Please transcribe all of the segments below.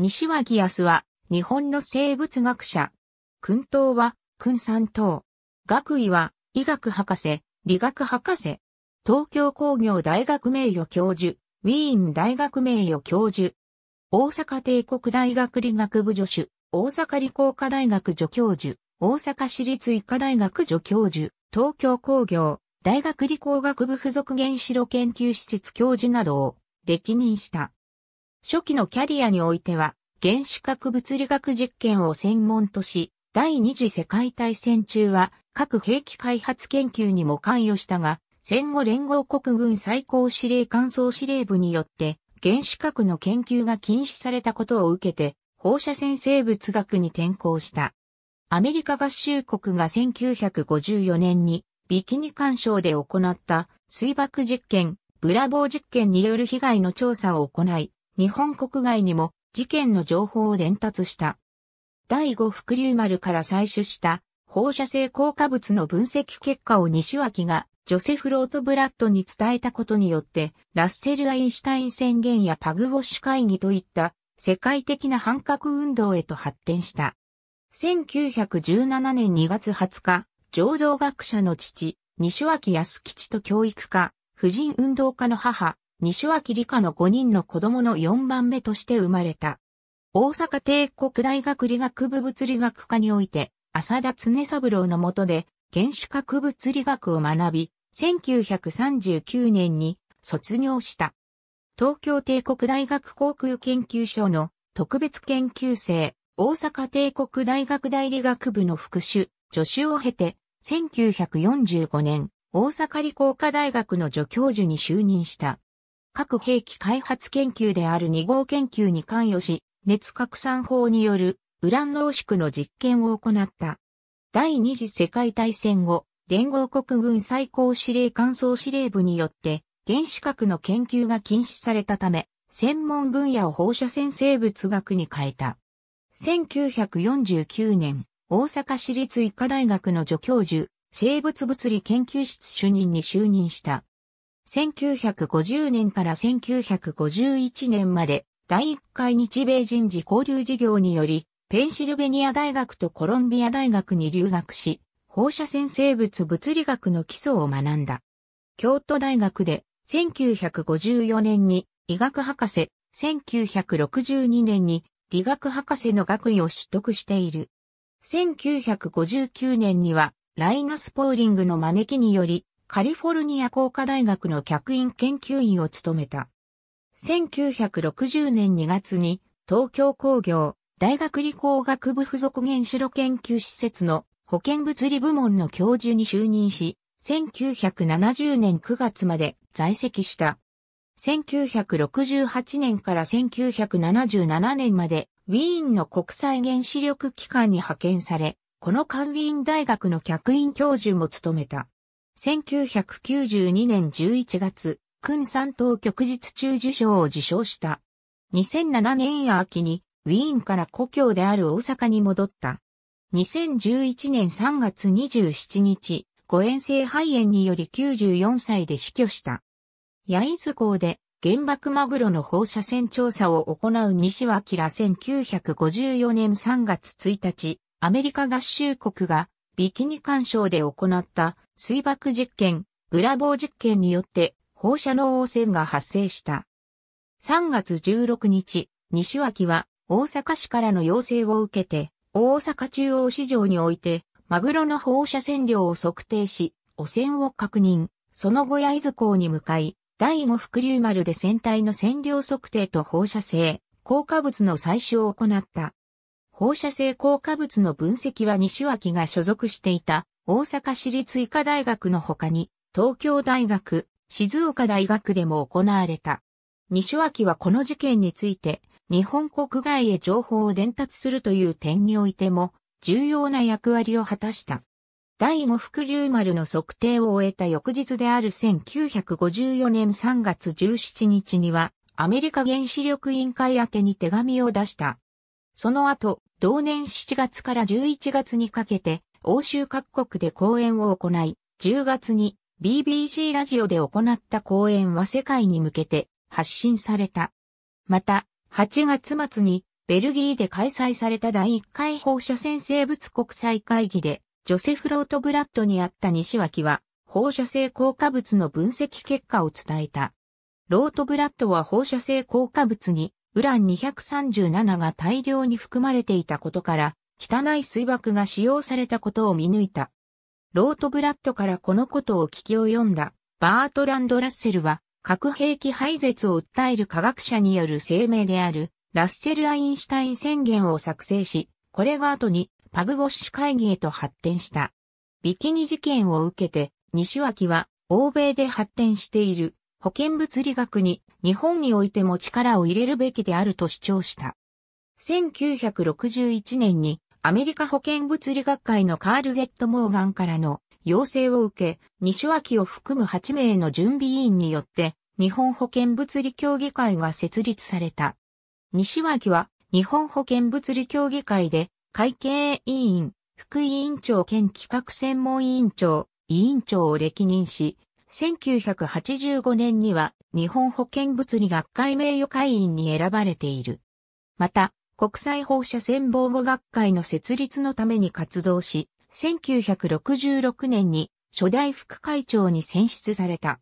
西脇康は、日本の生物学者。訓東は、訓三等。学位は、医学博士、理学博士。東京工業大学名誉教授、ウィーン大学名誉教授。大阪帝国大学理学部助手、大阪理工科大学助教授、大阪市立医科大学助教授、東京工業、大学理工学部附属原子炉研究施設教授などを歴任した。初期のキャリアにおいては、原子核物理学実験を専門とし、第二次世界大戦中は核兵器開発研究にも関与したが、戦後連合国軍最高司令官総司令部によって原子核の研究が禁止されたことを受けて放射線生物学に転校した。アメリカ合衆国が1954年にビキニ干渉で行った水爆実験、ブラボー実験による被害の調査を行い、日本国外にも事件の情報を伝達した。第五福竜丸から採取した放射性効果物の分析結果を西脇がジョセフ・ロートブラッドに伝えたことによって、ラッセル・アインシュタイン宣言やパグウォッシュ会議といった世界的な反核運動へと発展した。1917年2月20日、醸造学者の父、西脇康吉と教育家、婦人運動家の母、西脇理香の5人の子供の4番目として生まれた。大阪帝国大学理学部物理学科において、浅田常三郎の下で原子核物理学を学び、1939年に卒業した。東京帝国大学航空研究所の特別研究生、大阪帝国大学大理学部の副手、助手を経て、1945年、大阪理工科大学の助教授に就任した。核兵器開発研究である2号研究に関与し、熱拡散法によるウラン濃縮の実験を行った。第二次世界大戦後、連合国軍最高司令官総司令部によって原子核の研究が禁止されたため、専門分野を放射線生物学に変えた。1949年、大阪市立医科大学の助教授、生物物理研究室主任に就任した。1950年から1951年まで、第1回日米人事交流事業により、ペンシルベニア大学とコロンビア大学に留学し、放射線生物物理学の基礎を学んだ。京都大学で1954年に医学博士、1962年に理学博士の学位を取得している。1959年にはライナス・ポーリングの招きによりカリフォルニア工科大学の客員研究員を務めた。1960年2月に東京工業大学理工学部附属原子炉研究施設の保健物理部門の教授に就任し、1970年9月まで在籍した。1968年から1977年までウィーンの国際原子力機関に派遣され、このカンウィーン大学の客員教授も務めた。1992年11月、君三等旭日中受賞を受賞した。2007年秋にウィーンから故郷である大阪に戻った。2011年3月27日、誤嚥性肺炎により94歳で死去した。焼津港で原爆マグロの放射線調査を行う西脇ら1954年3月1日、アメリカ合衆国がビキニ干渉で行った水爆実験、ブラボー実験によって放射能汚染が発生した。3月16日、西脇は大阪市からの要請を受けて大阪中央市場において、マグロの放射線量を測定し、汚染を確認。その後焼津港に向かい、第五福竜丸で船体の線量測定と放射性、効果物の採取を行った。放射性効果物の分析は西脇が所属していた大阪市立医科大学の他に、東京大学、静岡大学でも行われた。西脇はこの事件について、日本国外へ情報を伝達するという点においても重要な役割を果たした。第五福竜丸の測定を終えた翌日である1954年3月17日にはアメリカ原子力委員会宛てに手紙を出した。その後、同年7月から11月にかけて欧州各国で講演を行い、10月に BBC ラジオで行った講演は世界に向けて発信された。また、8月末にベルギーで開催された第1回放射線生物国際会議で、ジョセフ・ロートブラッドにあった西脇は、放射性効果物の分析結果を伝えた。ロートブラッドは放射性降下物に、ウラン237が大量に含まれていたことから、汚い水爆が使用されたことを見抜いた。ロートブラッドからこのことを聞き及んだ、バートランド・ラッセルは、核兵器廃絶を訴える科学者による声明である、ラッセル・アインシュタイン宣言を作成し、これが後にパグウォッシュ会議へと発展した。ビキニ事件を受けて、西脇は欧米で発展している保健物理学に日本においても力を入れるべきであると主張した。1961年にアメリカ保健物理学会のカール・ゼット・モーガンからの要請を受け、西脇を含む8名の準備委員によって日本保健物理協議会が設立された。西脇は日本保健物理協議会で会計委員、副委員長兼企画専門委員長、委員長を歴任し、1985年には日本保健物理学会名誉会員に選ばれている。また、国際放射線防護学会の設立のために活動し、1966年に初代副会長に選出された。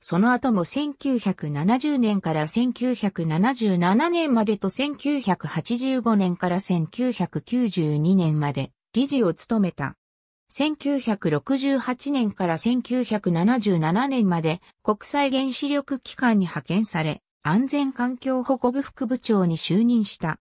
その後も1970年から1977年までと1985年から1992年まで理事を務めた。1968年から1977年まで国際原子力機関に派遣され、安全環境保護部副部長に就任した。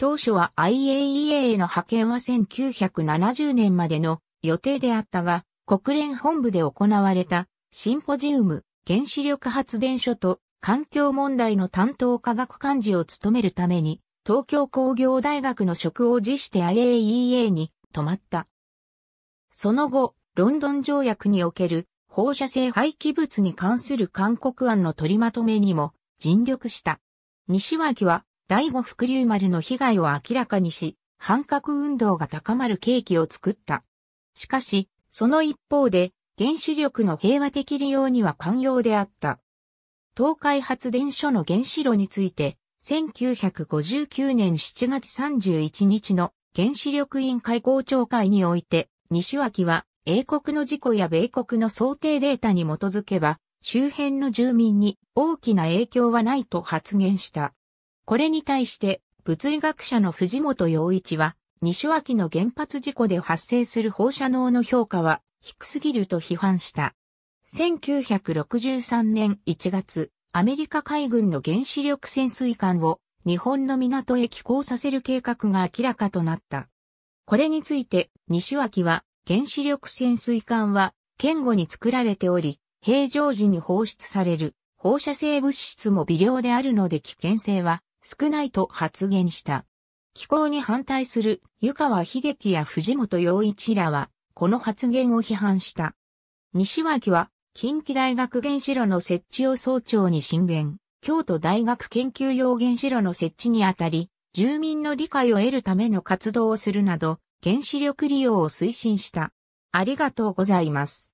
当初は IAEA への派遣は1970年までの予定であったが、国連本部で行われたシンポジウム原子力発電所と環境問題の担当科学幹事を務めるために、東京工業大学の職を辞して IAEA に泊まった。その後、ロンドン条約における放射性廃棄物に関する勧告案の取りまとめにも尽力した。西脇は第五福竜丸の被害を明らかにし、反核運動が高まる契機を作った。しかし、その一方で、原子力の平和的利用には寛容であった。東海発電所の原子炉について、1959年7月31日の原子力委員会公聴会において、西脇は英国の事故や米国の想定データに基づけば、周辺の住民に大きな影響はないと発言した。これに対して、物理学者の藤本洋一は、西脇の原発事故で発生する放射能の評価は低すぎると批判した。1963年1月、アメリカ海軍の原子力潜水艦を日本の港へ寄港させる計画が明らかとなった。これについて、西脇は、原子力潜水艦は、堅固に作られており、平常時に放出される放射性物質も微量であるので危険性は少ないと発言した。気候に反対する湯川秀樹や藤本洋一らは、この発言を批判した。西脇は、近畿大学原子炉の設置を総長に進言、京都大学研究用原子炉の設置にあたり、住民の理解を得るための活動をするなど、原子力利用を推進した。ありがとうございます。